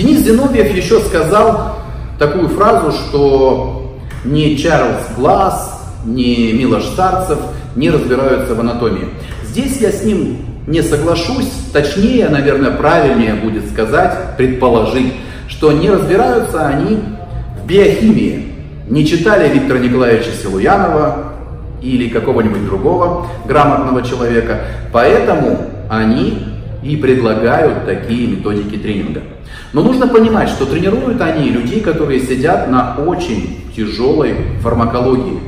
Денис Зиновьев еще сказал такую фразу, что ни Чарльз Глаз, ни Милош Старцев не разбираются в анатомии. Здесь я с ним не соглашусь, точнее, наверное, правильнее будет сказать, предположить, что не разбираются они в биохимии. Не читали Виктора Николаевича Силуянова или какого-нибудь другого грамотного человека, поэтому они и предлагают такие методики тренинга. Но нужно понимать, что тренируют они людей, которые сидят на очень тяжелой фармакологии.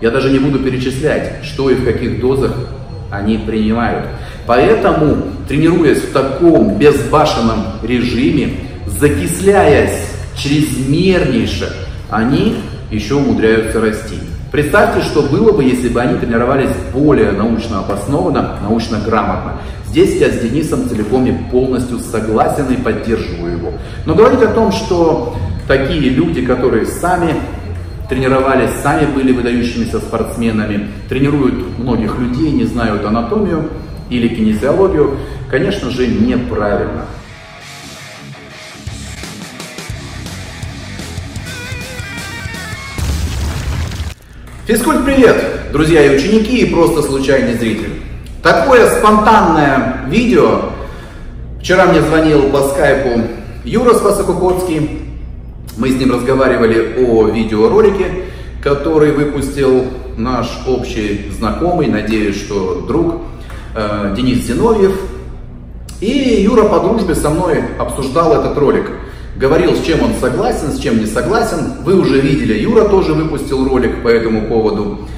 Я даже не буду перечислять, что и в каких дозах они принимают. Поэтому, тренируясь в таком безбашенном режиме, закисляясь чрезмернейше, они еще умудряются расти. Представьте, что было бы, если бы они тренировались более научно обоснованно, научно грамотно. Здесь я с Денисом целиком и полностью согласен и поддерживаю его. Но говорить о том, что такие люди, которые сами тренировались, сами были выдающимися спортсменами, тренируют многих людей, не знают анатомию или кинезиологию, конечно же, неправильно. Физкульт привет, друзья и ученики, и просто случайный зритель. Такое спонтанное видео. Вчера мне звонил по скайпу Юра Спасокукотский. Мы с ним разговаривали о видеоролике, который выпустил наш общий знакомый, надеюсь, что друг э, Денис Зиновьев. И Юра по дружбе со мной обсуждал этот ролик. Говорил, с чем он согласен, с чем не согласен. Вы уже видели, Юра тоже выпустил ролик по этому поводу.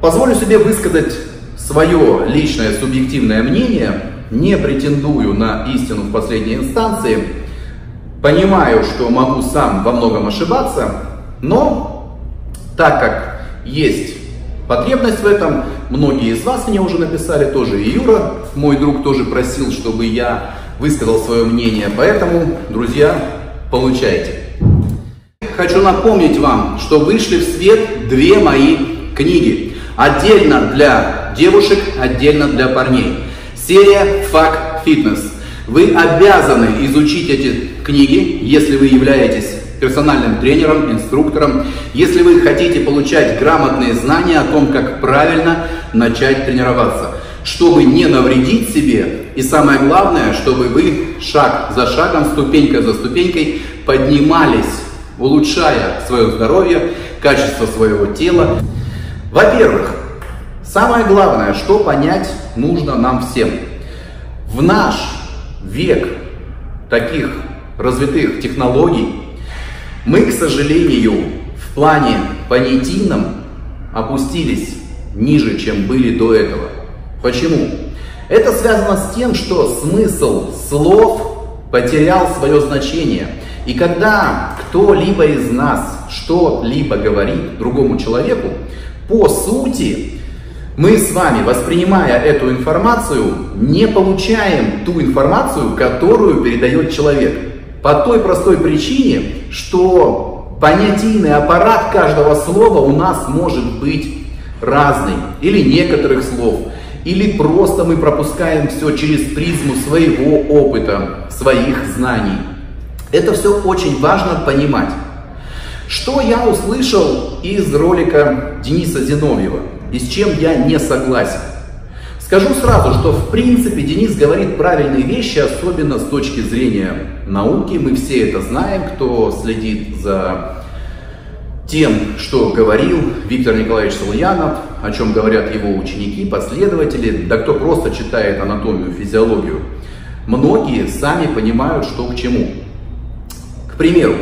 Позволю себе высказать свое личное субъективное мнение, не претендую на истину в последней инстанции, понимаю, что могу сам во многом ошибаться, но так как есть потребность в этом, многие из вас мне уже написали, тоже и Юра, мой друг тоже просил, чтобы я высказал свое мнение, поэтому, друзья, получайте. Хочу напомнить вам, что вышли в свет две мои книги. Отдельно для девушек, отдельно для парней. Серия «Фак Фитнес». Вы обязаны изучить эти книги, если вы являетесь персональным тренером, инструктором, если вы хотите получать грамотные знания о том, как правильно начать тренироваться, чтобы не навредить себе и самое главное, чтобы вы шаг за шагом, ступенька за ступенькой поднимались, улучшая свое здоровье, качество своего тела. Во-первых, Самое главное, что понять нужно нам всем. В наш век таких развитых технологий мы, к сожалению, в плане понятийном опустились ниже, чем были до этого. Почему? Это связано с тем, что смысл слов потерял свое значение. И когда кто-либо из нас что-либо говорит другому человеку, по сути мы с вами, воспринимая эту информацию, не получаем ту информацию, которую передает человек. По той простой причине, что понятийный аппарат каждого слова у нас может быть разный. Или некоторых слов. Или просто мы пропускаем все через призму своего опыта, своих знаний. Это все очень важно понимать. Что я услышал из ролика Дениса Зиновьева? и с чем я не согласен. Скажу сразу, что в принципе Денис говорит правильные вещи, особенно с точки зрения науки. Мы все это знаем, кто следит за тем, что говорил Виктор Николаевич Салуянов, о чем говорят его ученики, последователи, да кто просто читает анатомию, физиологию. Многие сами понимают, что к чему. К примеру,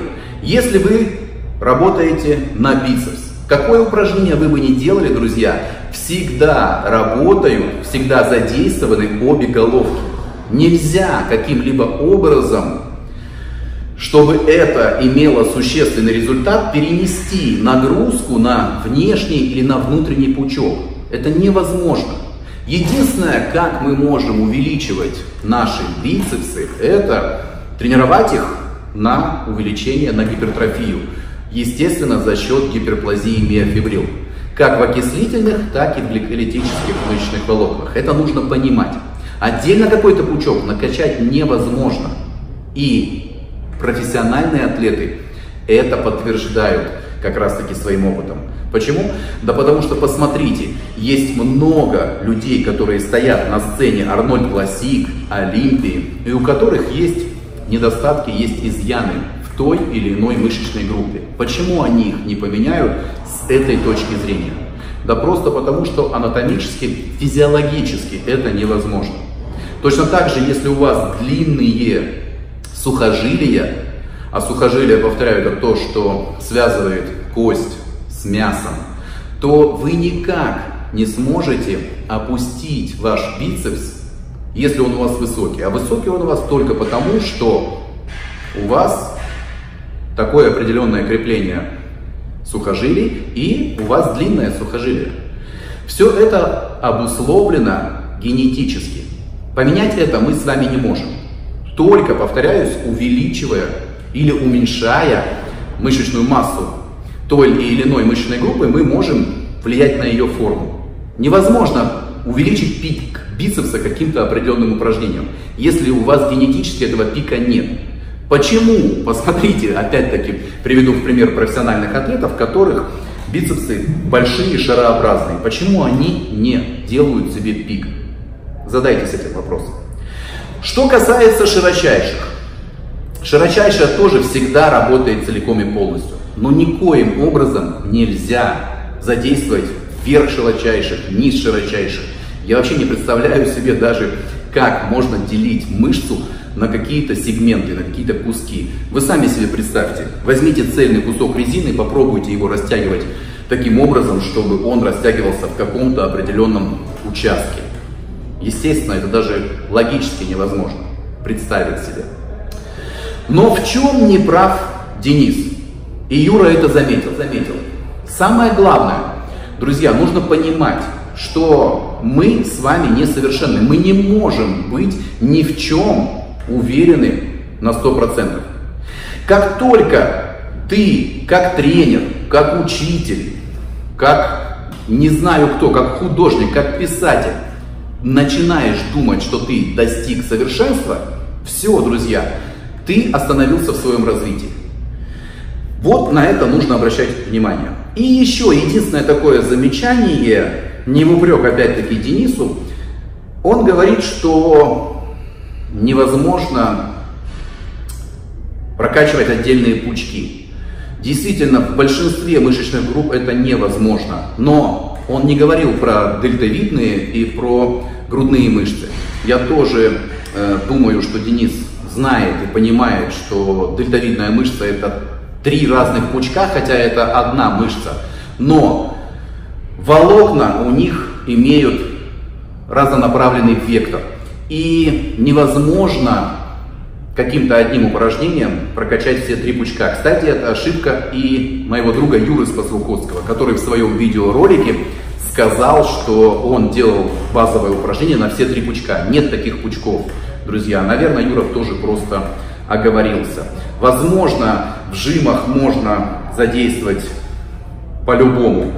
если вы работаете на бицепс, Какое упражнение вы бы ни делали, друзья, всегда работают, всегда задействованы обе головки. Нельзя каким-либо образом, чтобы это имело существенный результат, перенести нагрузку на внешний или на внутренний пучок. Это невозможно. Единственное, как мы можем увеличивать наши бицепсы, это тренировать их на увеличение, на гипертрофию. Естественно, за счет гиперплазии миофибрил. Как в окислительных, так и в гликолитических мышечных волокнах. Это нужно понимать. Отдельно какой-то пучок накачать невозможно. И профессиональные атлеты это подтверждают как раз таки своим опытом. Почему? Да потому что, посмотрите, есть много людей, которые стоят на сцене Арнольд Классик, Олимпии, и у которых есть недостатки, есть изъяны той или иной мышечной группе. Почему они их не поменяют с этой точки зрения? Да просто потому, что анатомически, физиологически это невозможно. Точно так же, если у вас длинные сухожилия, а сухожилие, повторяю, это то, что связывает кость с мясом, то вы никак не сможете опустить ваш бицепс, если он у вас высокий. А высокий он у вас только потому, что у вас такое определенное крепление сухожилий и у вас длинное сухожилие. Все это обусловлено генетически. Поменять это мы с вами не можем. Только, повторяюсь, увеличивая или уменьшая мышечную массу той или иной мышечной группы, мы можем влиять на ее форму. Невозможно увеличить пик бицепса каким-то определенным упражнением, если у вас генетически этого пика нет. Почему? Посмотрите, опять-таки, приведу в пример профессиональных атлетов, которых бицепсы большие, шарообразные. Почему они не делают себе пик? Задайтесь этим вопросом. Что касается широчайших. Широчайшая тоже всегда работает целиком и полностью. Но никоим образом нельзя задействовать верх широчайших, низ широчайших. Я вообще не представляю себе даже, как можно делить мышцу на какие-то сегменты, на какие-то куски. Вы сами себе представьте, возьмите цельный кусок резины попробуйте его растягивать таким образом, чтобы он растягивался в каком-то определенном участке. Естественно, это даже логически невозможно представить себе. Но в чем не прав Денис? И Юра это заметил, заметил. Самое главное, друзья, нужно понимать, что мы с вами несовершенны. Мы не можем быть ни в чем уверены на 100%. Как только ты, как тренер, как учитель, как не знаю кто, как художник, как писатель, начинаешь думать, что ты достиг совершенства, все, друзья, ты остановился в своем развитии. Вот на это нужно обращать внимание. И еще единственное такое замечание, не в упрек опять-таки Денису, он говорит, что невозможно прокачивать отдельные пучки. Действительно, в большинстве мышечных групп это невозможно. Но он не говорил про дельтовидные и про грудные мышцы. Я тоже э, думаю, что Денис знает и понимает, что дельтовидная мышца это три разных пучка, хотя это одна мышца. Но волокна у них имеют разнонаправленный вектор. И невозможно каким-то одним упражнением прокачать все три пучка. Кстати, это ошибка и моего друга Юры Спасвуковского, который в своем видеоролике сказал, что он делал базовое упражнение на все три пучка. Нет таких пучков, друзья. Наверное, Юров тоже просто оговорился. Возможно, в жимах можно задействовать по-любому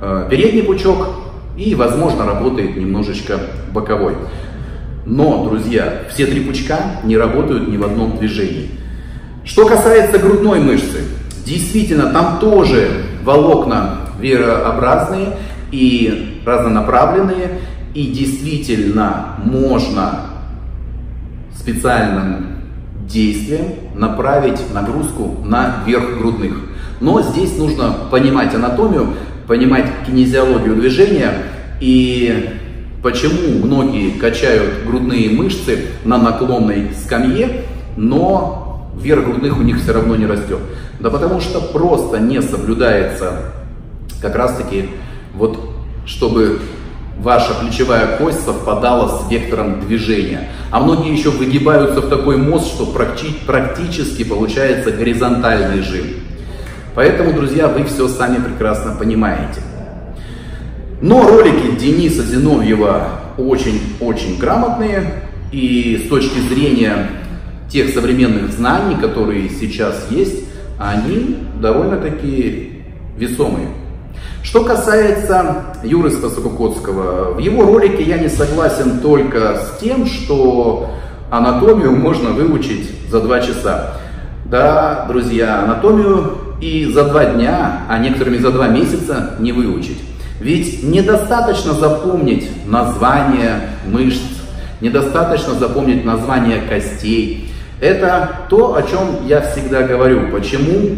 э, передний пучок и, возможно, работает немножечко боковой. Но, друзья, все три пучка не работают ни в одном движении. Что касается грудной мышцы, действительно, там тоже волокна верообразные, и разнонаправленные, и действительно можно специальным действием направить нагрузку на верх грудных. Но здесь нужно понимать анатомию, понимать кинезиологию движения и почему многие качают грудные мышцы на наклонной скамье, но верх грудных у них все равно не растет. Да потому что просто не соблюдается как раз таки вот чтобы ваша плечевая кость совпадала с вектором движения. А многие еще выгибаются в такой мост, что практически получается горизонтальный жим. Поэтому, друзья, вы все сами прекрасно понимаете. Но ролики Дениса Зиновьева очень-очень грамотные. И с точки зрения тех современных знаний, которые сейчас есть, они довольно-таки весомые. Что касается Юры Спасокукотского, в его ролике я не согласен только с тем, что анатомию можно выучить за два часа. Да, друзья, анатомию и за два дня, а некоторыми за два месяца не выучить. Ведь недостаточно запомнить название мышц, недостаточно запомнить название костей. Это то, о чем я всегда говорю. Почему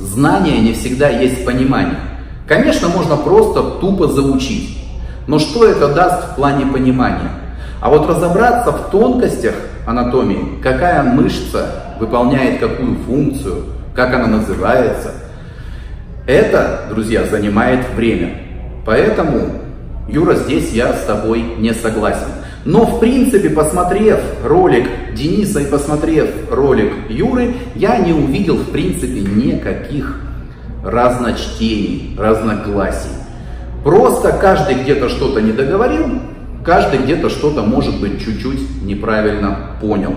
знание не всегда есть понимание. Конечно, можно просто тупо заучить. Но что это даст в плане понимания? А вот разобраться в тонкостях анатомии, какая мышца выполняет какую функцию, как она называется, это, друзья, занимает время. Поэтому, Юра, здесь я с тобой не согласен. Но, в принципе, посмотрев ролик Дениса и посмотрев ролик Юры, я не увидел, в принципе, никаких разночтений, разногласий. Просто каждый где-то что-то не договорил, каждый где-то что-то, может быть, чуть-чуть неправильно понял.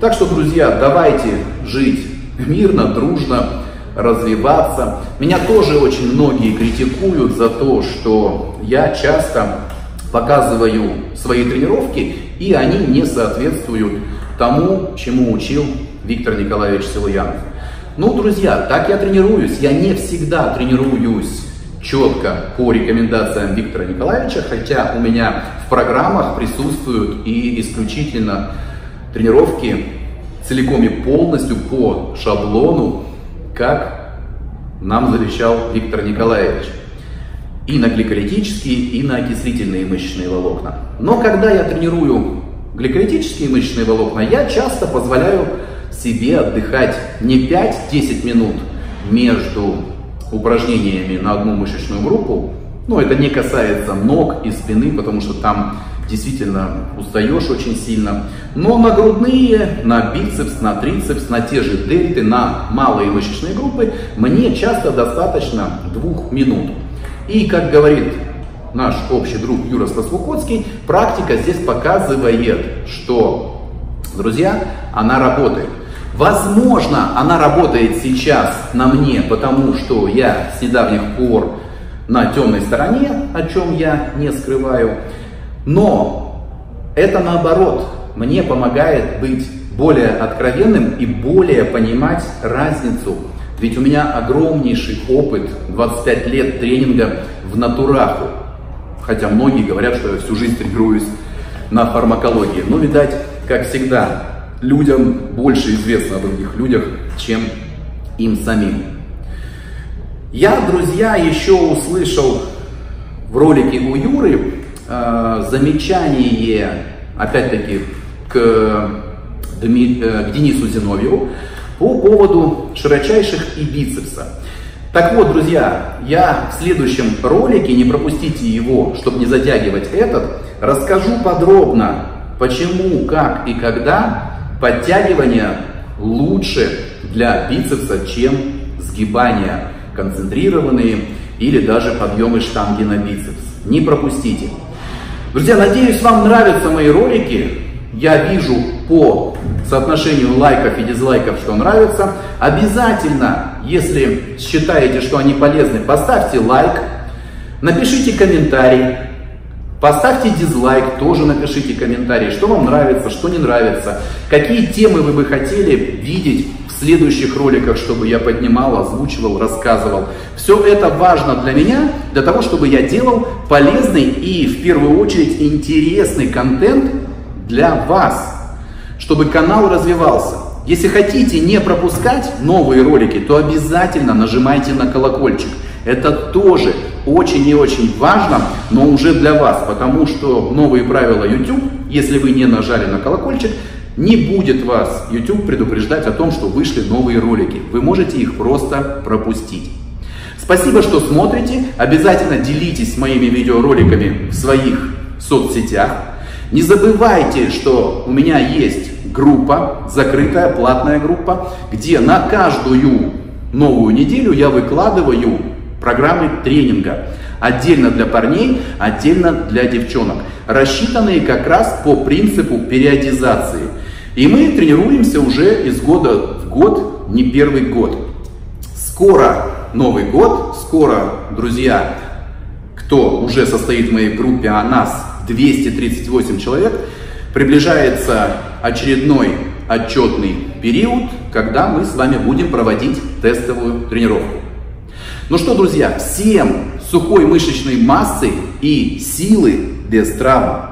Так что, друзья, давайте жить мирно, дружно, развиваться. Меня тоже очень многие критикуют за то, что я часто показываю свои тренировки, и они не соответствуют тому, чему учил Виктор Николаевич Силуянов. Ну, друзья, так я тренируюсь. Я не всегда тренируюсь четко по рекомендациям Виктора Николаевича, хотя у меня в программах присутствуют и исключительно тренировки целиком и полностью по шаблону, как нам завещал Виктор Николаевич. И на гликолитические, и на окислительные мышечные волокна. Но когда я тренирую гликолитические мышечные волокна, я часто позволяю себе отдыхать не 5-10 минут между упражнениями на одну мышечную группу. Но это не касается ног и спины, потому что там действительно устаешь очень сильно. Но на грудные, на бицепс, на трицепс, на те же дельты, на малые мышечные группы мне часто достаточно двух минут. И, как говорит наш общий друг Юра Спасвукотский, практика здесь показывает, что, друзья, она работает. Возможно, она работает сейчас на мне, потому что я с недавних пор на темной стороне, о чем я не скрываю. Но это наоборот, мне помогает быть более откровенным и более понимать разницу. Ведь у меня огромнейший опыт, 25 лет тренинга в натураху. Хотя многие говорят, что я всю жизнь тренируюсь на фармакологии. Но, видать, как всегда, людям больше известно о других людях, чем им самим. Я, друзья, еще услышал в ролике у Юры э, замечание, опять-таки, к, э, к Денису Зиновьеву по поводу широчайших и бицепса. Так вот, друзья, я в следующем ролике, не пропустите его, чтобы не затягивать этот, расскажу подробно, почему, как и когда Подтягивание лучше для бицепса, чем сгибания концентрированные или даже подъемы штанги на бицепс. Не пропустите. Друзья, надеюсь, вам нравятся мои ролики. Я вижу по соотношению лайков и дизлайков, что нравится. Обязательно, если считаете, что они полезны, поставьте лайк, напишите комментарий, Поставьте дизлайк, тоже напишите комментарий, что вам нравится, что не нравится, какие темы вы бы хотели видеть следующих роликах, чтобы я поднимал, озвучивал, рассказывал. Все это важно для меня, для того, чтобы я делал полезный и в первую очередь интересный контент для вас, чтобы канал развивался. Если хотите не пропускать новые ролики, то обязательно нажимайте на колокольчик. Это тоже очень и очень важно, но уже для вас, потому что новые правила YouTube, если вы не нажали на колокольчик, не будет вас YouTube предупреждать о том, что вышли новые ролики. Вы можете их просто пропустить. Спасибо, что смотрите. Обязательно делитесь моими видеороликами в своих соцсетях. Не забывайте, что у меня есть группа, закрытая платная группа, где на каждую новую неделю я выкладываю программы тренинга. Отдельно для парней, отдельно для девчонок. Рассчитанные как раз по принципу периодизации. И мы тренируемся уже из года в год, не первый год. Скоро Новый год, скоро, друзья, кто уже состоит в моей группе, а нас 238 человек, приближается очередной отчетный период, когда мы с вами будем проводить тестовую тренировку. Ну что, друзья, всем сухой мышечной массы и силы без травм.